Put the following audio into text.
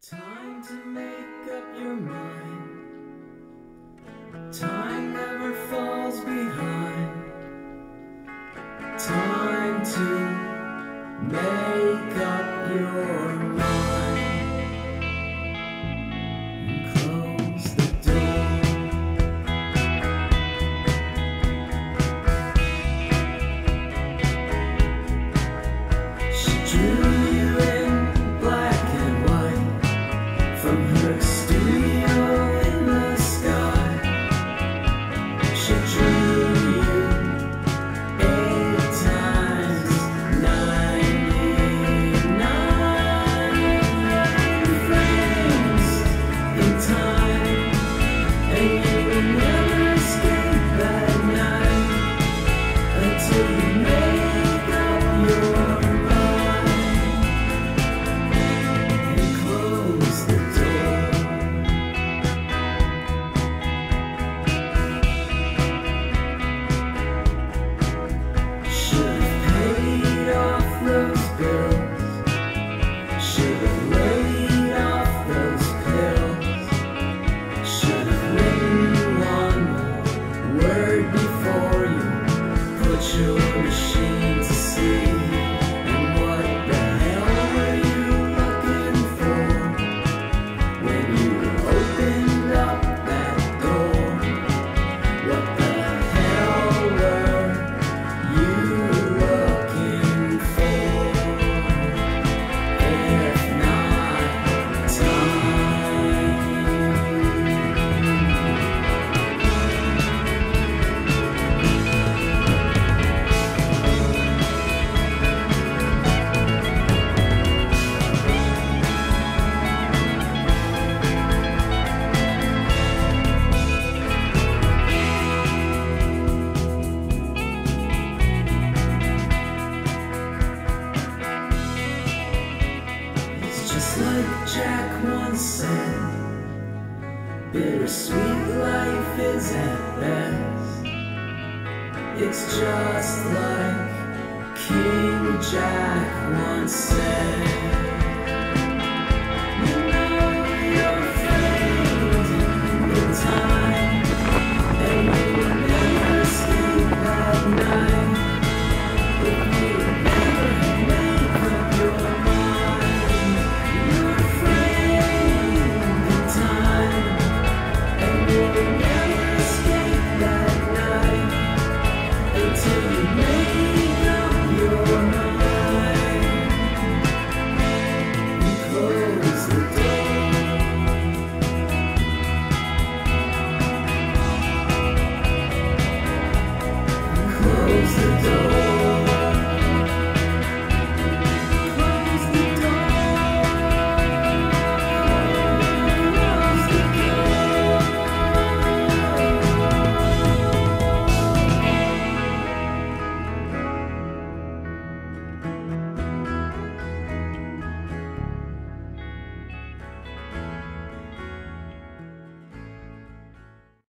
Time to make up your mind. Time never falls behind. Time to make up your like Jack once said Bittersweet life is at best. It's just like King Jack once said. Since